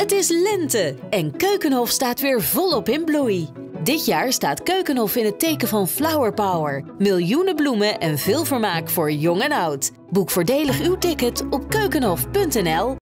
Het is lente en Keukenhof staat weer volop in bloei. Dit jaar staat Keukenhof in het teken van Flower Power. Miljoenen bloemen en veel vermaak voor jong en oud. Boek voordelig uw ticket op keukenhof.nl